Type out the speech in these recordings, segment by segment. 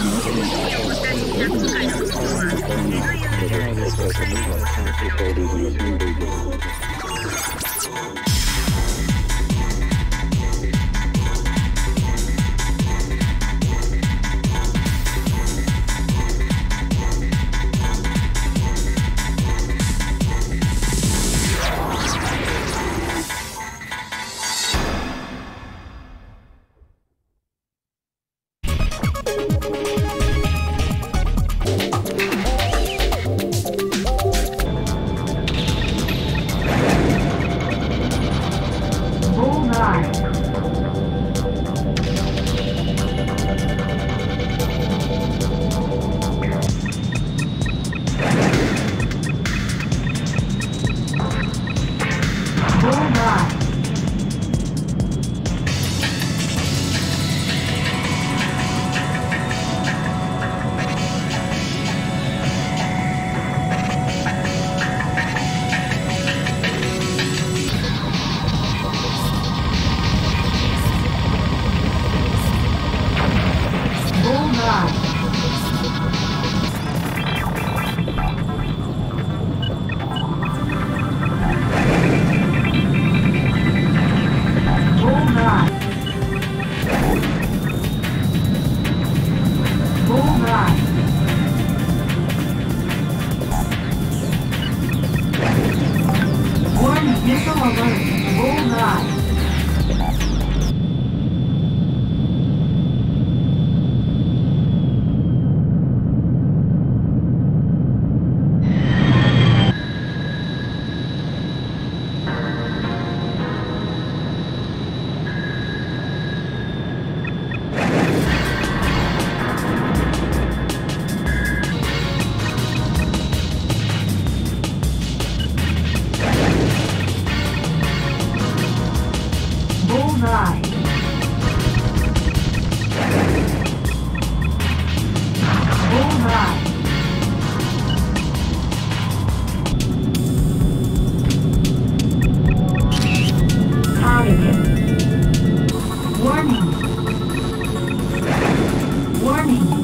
hurt. EPA has determined that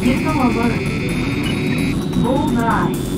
Warning. Missile alert. Bullseye.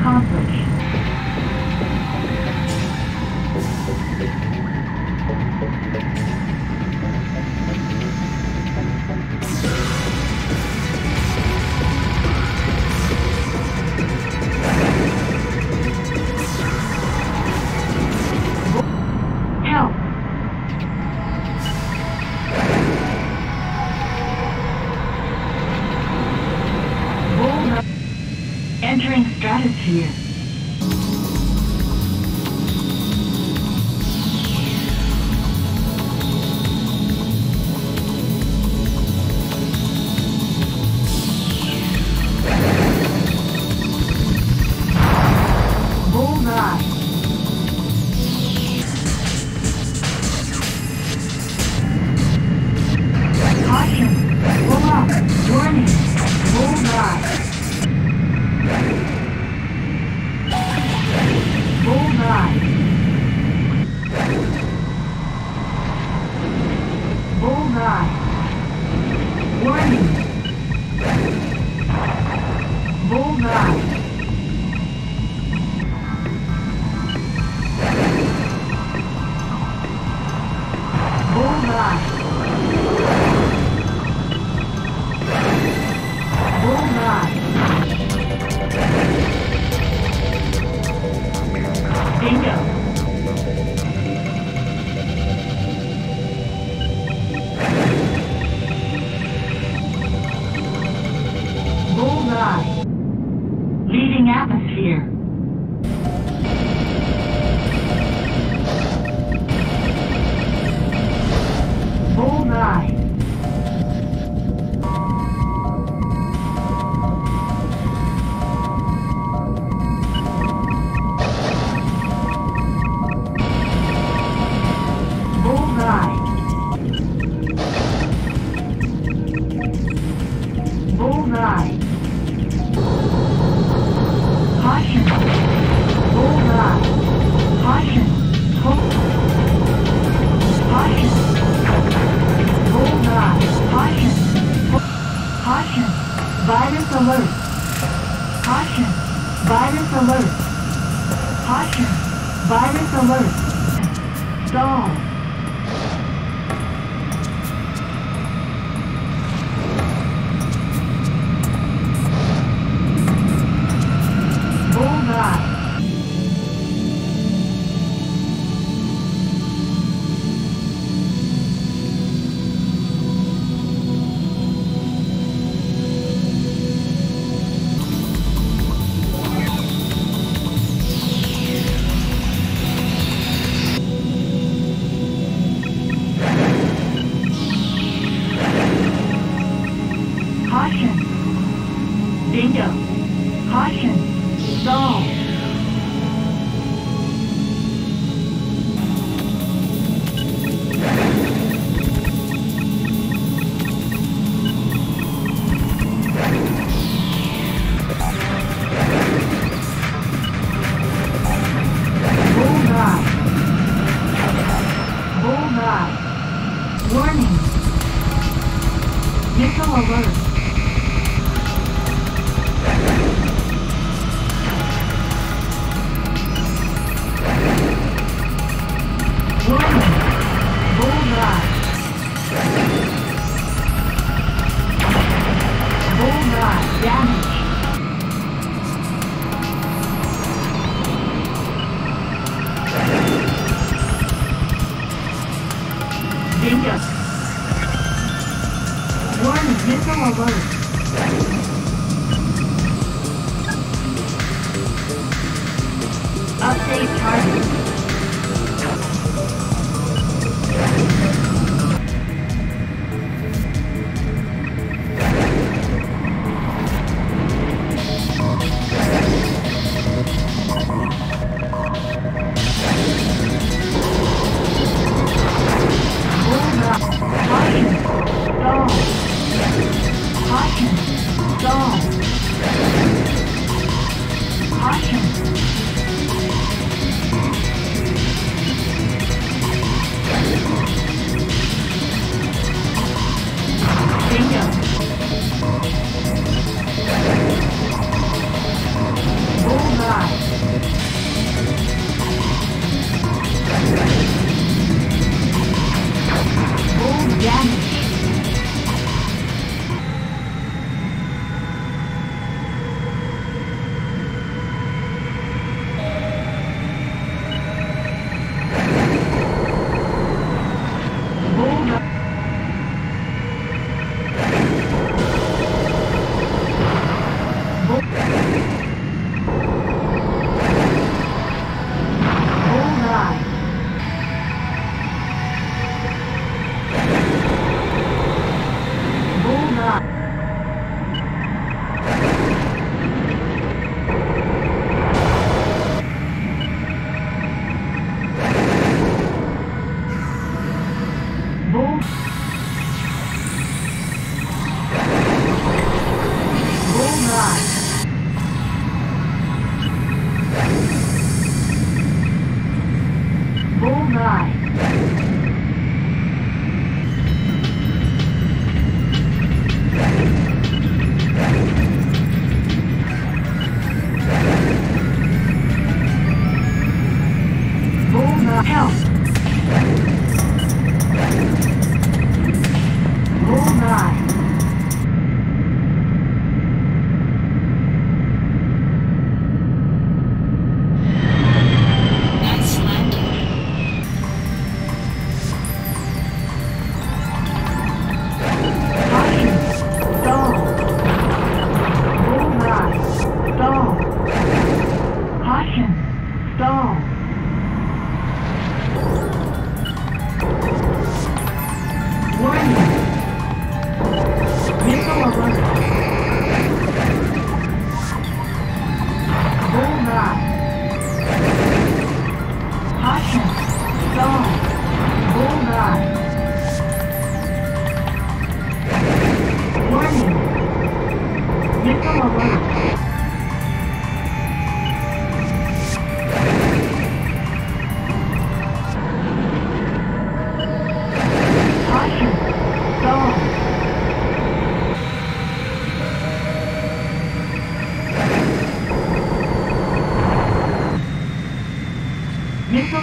Accomplished. Bullseye. Alert. Caution. Virus alert. Caution. Virus alert. Stall.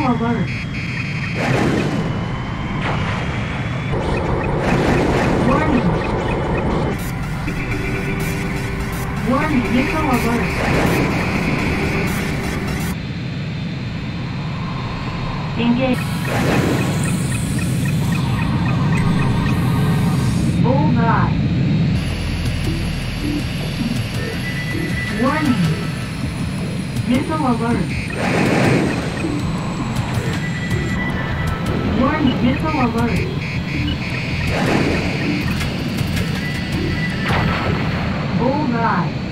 Alert. Missile alert. Bullseye.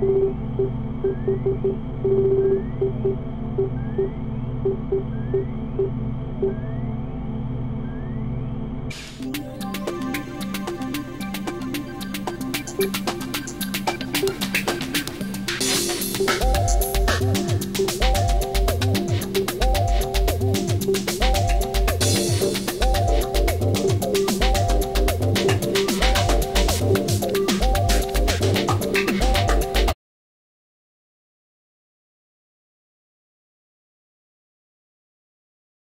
Thank you.